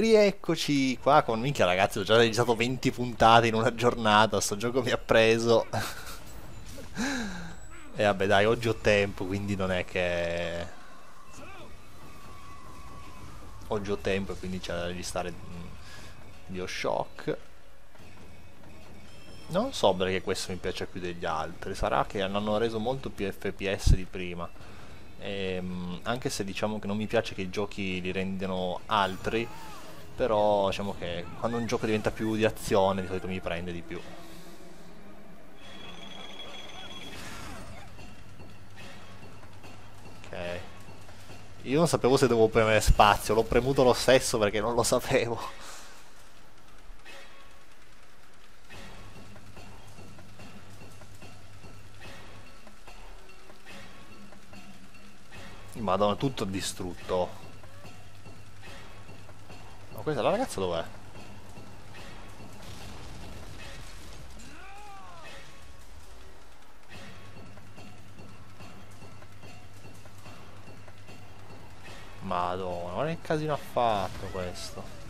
Rieccoci qua con minchia ragazzi, ho già registrato 20 puntate in una giornata, sto gioco mi ha preso. e vabbè dai, oggi ho tempo, quindi non è che... Oggi ho tempo e quindi c'è da registrare Bioshock. Non so perché questo mi piace più degli altri, sarà che hanno reso molto più FPS di prima. E, ehm, anche se diciamo che non mi piace che i giochi li rendano altri, però diciamo che quando un gioco diventa più di azione di solito mi prende di più. Ok. Io non sapevo se dovevo premere spazio l'ho premuto lo stesso perché non lo sapevo. Madonna, tutto distrutto. Ma questa la ragazza dov'è? Madonna, che casino ha fatto questo.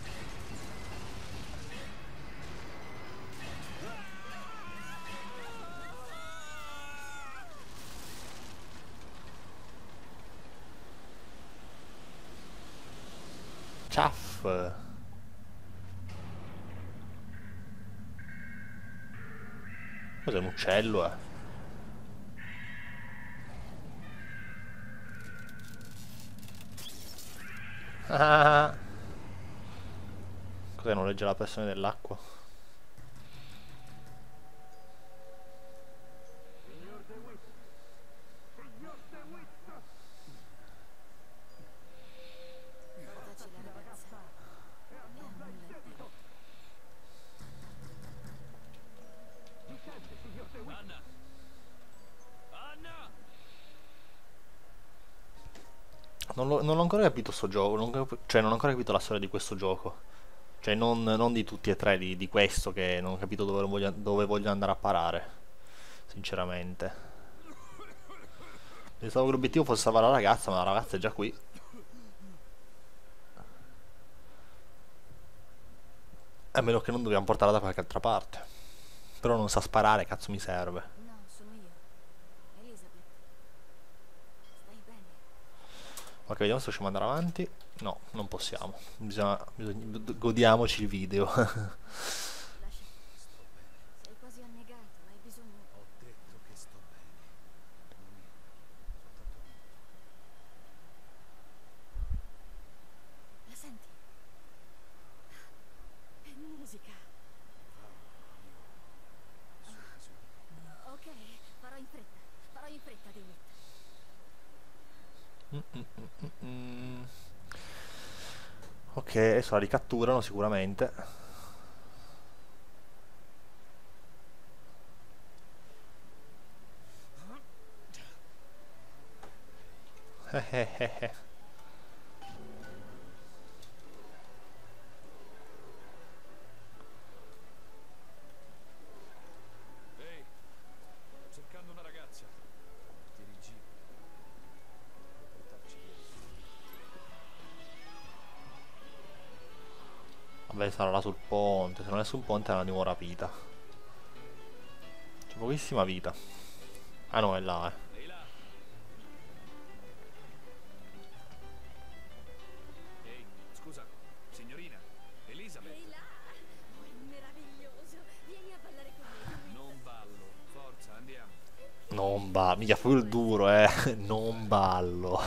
Ciaff. Cos'è un uccello, eh? Ah. Cos'è non legge la pressione dell'acqua? Non, lo, non ho ancora capito sto gioco, non, cioè non ho ancora capito la storia di questo gioco. Cioè non, non di tutti e tre, di, di, questo che non ho capito dove voglio, dove voglio andare a parare. Sinceramente. Pensavo che l'obiettivo fosse salvare la ragazza, ma la ragazza è già qui. A meno che non dobbiamo portarla da qualche altra parte. Però non sa sparare, cazzo mi serve. Ok, vediamo se riusciamo ad andare avanti. No, non possiamo. Bisogna, bisogna godiamoci il video. Ok, adesso la ricatturano sicuramente. Sarà là sul ponte, se non è sul ponte l'andiamo rapita. C'è pochissima vita. Ah no, è là, eh. Non ballo, mica full duro, eh. Non ballo.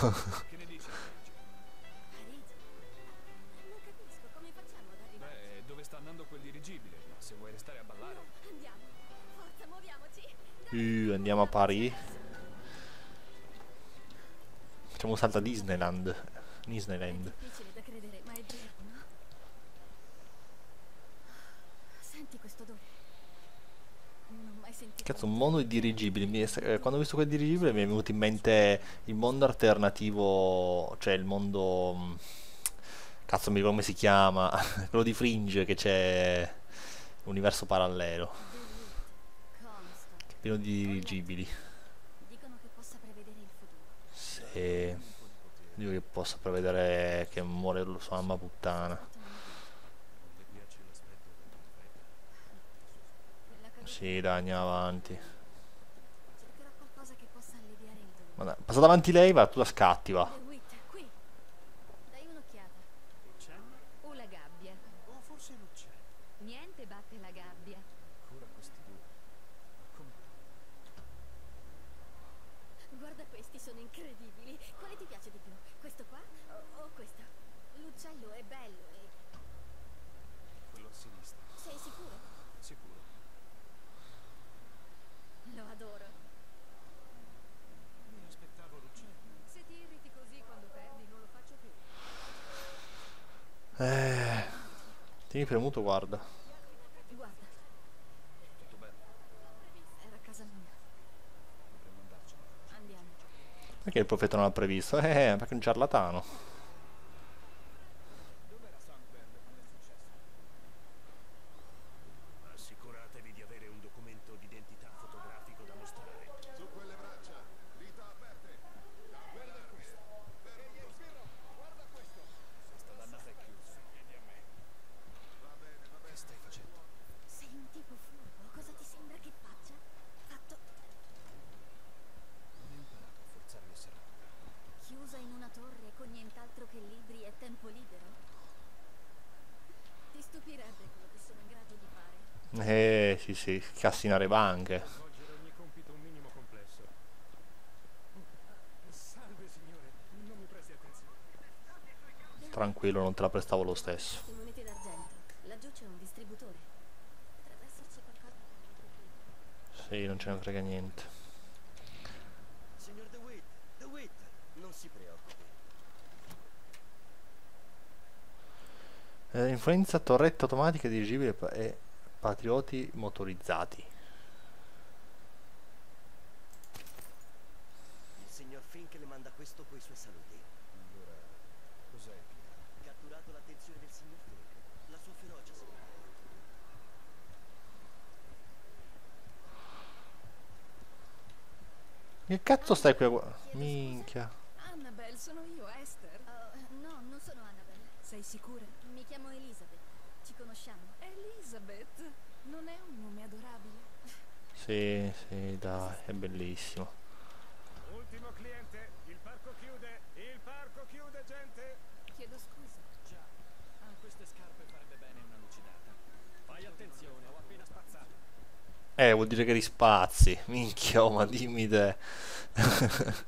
Andiamo a Parigi. Facciamo un salto a Disneyland. Disneyland. Cazzo, un mondo di dirigibili. Eh, quando ho visto quel dirigibile mi è venuto in mente il mondo alternativo, cioè il mondo... Mm, cazzo, mi ricordo come si chiama. Quello di Fringe che c'è... Universo parallelo pieno di dirigibili. Dicono che possa prevedere il futuro. Sì. Dico che possa prevedere che muore sua mamma puttana. Sì, dai, andiamo avanti. Ma dai, passa davanti lei, va, tu la scatti, va. Incredibili. Quale ti piace di più? Questo qua o, o questo? L'uccello è bello e... Quello a sinistra. Sei sicuro? Sicuro. Lo adoro. Mi aspettavo l'uccello. Se ti irriti così quando perdi, non lo faccio più. Eh... Tieni premuto, guarda. Guarda, Perché il profeta non l'ha previsto? Eh, perché è un ciarlatano. Dov'era Sandberg quando è successo? Assicuratevi di avere un documento d'identità fotografico da mostrare. Su quelle braccia, dita aperte. Guarda questo. Ehi, Spirro, guarda questo. Questa dannata è chiusa. Chiedi a me. Va bene, va Che bene. stai facendo? Sei un tipo furbo. Cosa ti sembra che faccia? Fatto Non hai imparato a forzare le serrate. chiusa in una torre con nient'altro che libri e tempo libero? Ti stupirebbe quello che sono in grado di fare. Eh, sì, sì, cassinare banche. Svolgere ogni compito un minimo complesso. Salve signore, non mi presti attenzione. Tranquillo, non te la prestavo lo stesso. Sì, non ce ne frega niente. Signor DeWitt, DeWitt, non si preoccupi. Eh, influenza torrette automatiche dirigibili pa- e patrioti motorizzati. Il signor Fink le manda questo coi suoi saluti. Allora, cos'è? Catturato l'attenzione del signor Fink. La sua ferocia, signore. Che cazzo stai qui a guardare? Minchia. Annabelle, sono io, Esther. Oh, no, non sono Annabelle. Sei sicura? Mi chiamo Elizabeth. Ci conosciamo. Elizabeth. Non è un nome adorabile. Sì, sì, dai, è bellissimo. Ultimo cliente, il parco chiude, il parco chiude gente. Chiedo scusa. Già, a queste scarpe farebbe bene una lucidata. Fai attenzione, ho appena spazzato. Eh, vuol dire che rispazi. Minchia, oh, ma dimmi te.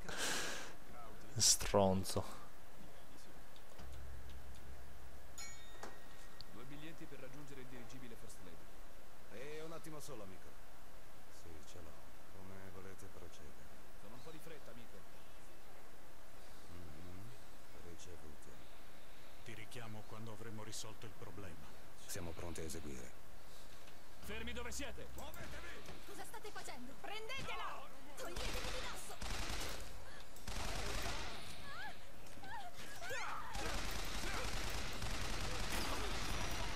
Stronzo. Due biglietti per raggiungere il dirigibile First Lady. E un attimo solo, amico. Sì, ce l'ho. Come volete procedere? Con un po' di fretta, amico. Mhm. Ricevute. Ti richiamo quando avremo risolto il problema. Siamo pronti a eseguire. Fermi dove siete! Cosa state facendo? Prendetela! Toglietevi di dosso!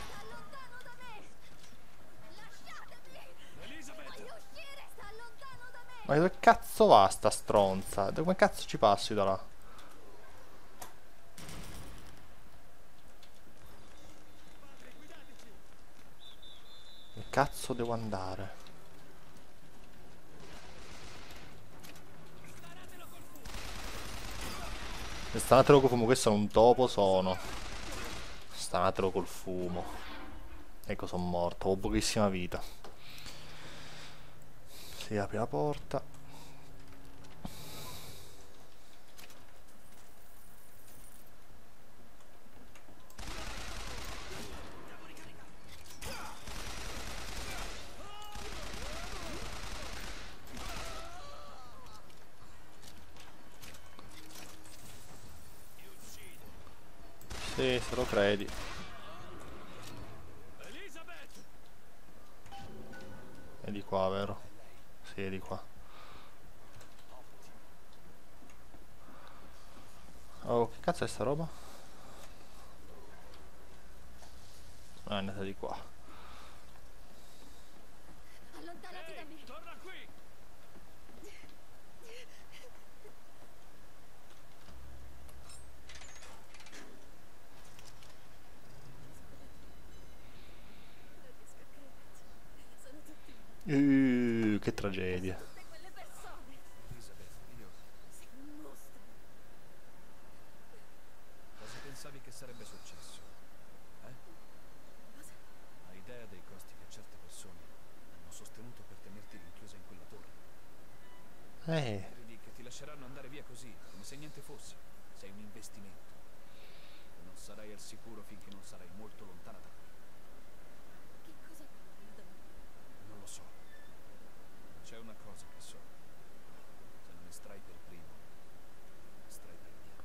Sta lontano da me! Lasciatemi! Elizabeth! Voglio uscire! Sta lontano da me! Ma dove cazzo va sta stronza? Dove cazzo ci passi da là? Dove cazzo devo andare? Stanatelo col fumo, questo è un topo sono. Stanatelo col fumo. Ecco, sono morto, ho pochissima vita. Si apre la porta. Sì, se lo credi. È di qua, vero? Sì, è di qua. Oh, che cazzo è sta roba? Ah, è andata di qua. Allontanati da me! Torna qui! Non riesco a crederci. Sono tutti... Eh, tragedia. Tutte quelle persone. Elizabeth, io... Sei un mostro. Cosa pensavi che sarebbe successo? Eh? Cosa? Hai idea dei costi che certe persone hanno sostenuto per tenerti rinchiusa in quella torre? Eh, Credi che ti lasceranno andare via così, come se niente fosse? Sei un investimento. E non sarai al sicuro finché non sarai molto lontana da qui. Che cosa? Non lo so. C'è una cosa che so. Se non estrai per primo, estrai per niente.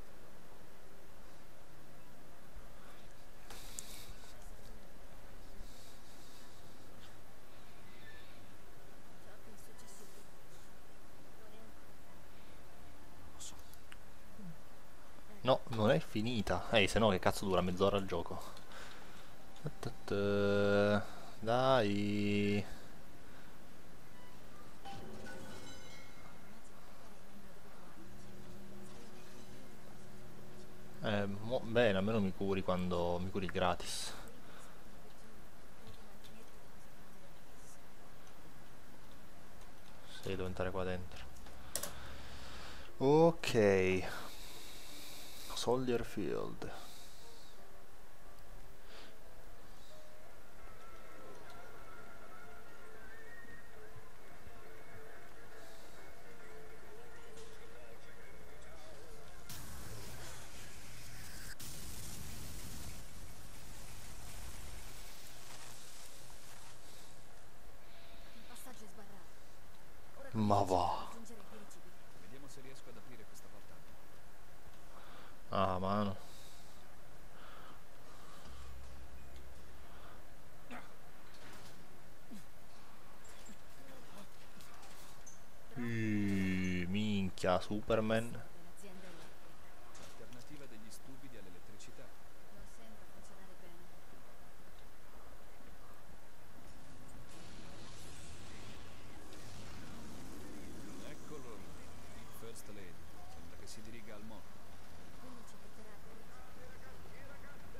No, non è finita. Ehi, se no che cazzo dura mezz'ora il gioco? Dai. Bene, almeno mi curi quando mi curi gratis. Sì, devo entrare qua dentro. Ok. Soldier Field. Questa portata. Ah, mano. Uh, minchia, Superman. Dell'azienda elettrica. L'alternativa degli stupidi all'elettricità. Non sembra funzionare bene. Eccolo lì. Il First Lady. Sembra che si diriga al mondo. Quindi ci porterà a Parigi.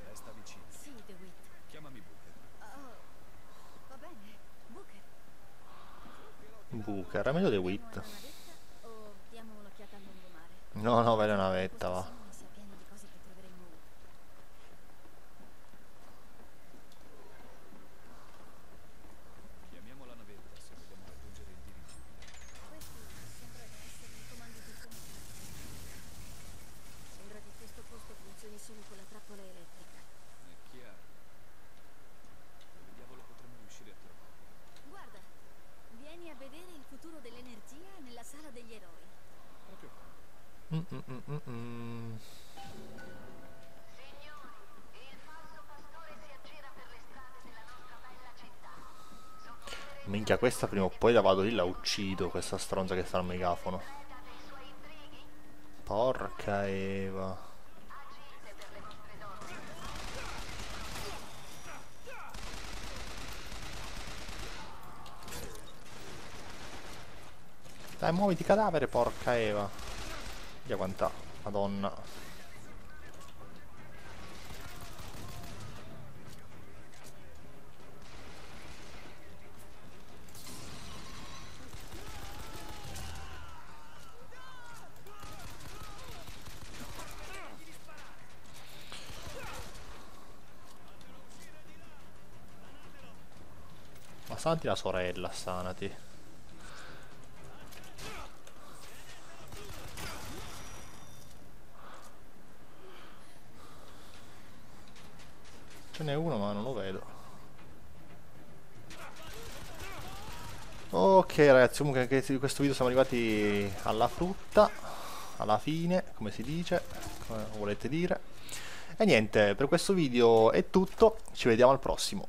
Resta vicino. Sì, DeWitt. Chiamami Booker. Oh, va bene. Booker. Booker, è meglio The Wit. Diamo una navetta o diamo un'occhiata al lungomare? No, no, vai la navetta, va. Simone sia pieno di cose che troveremo utili. Chiamiamo la navetta se vogliamo raggiungere il dirigibile. Questi sembrano essere i comandi del comando. Sembra che questo posto funzioni solo con la trappola elettrica. È chiaro. Dove diavolo potremmo riuscire a trovare? Guarda, vieni a vedere il futuro dell'energia nella sala degli eroi. Proprio qua. Mm, mm, mm. Minchia, questa prima o poi la vado lì, la uccido, questa stronza che sta al megafono. Porca Eva. Dai, muoviti cadavere, porca Eva. Via quanta, madonna. Ma la sorella, sanati. Ce n'è uno ma non lo vedo. Ok ragazzi, comunque anche di questo video siamo arrivati alla frutta, alla fine, come si dice, come volete dire. E niente, per questo video è tutto, ci vediamo al prossimo.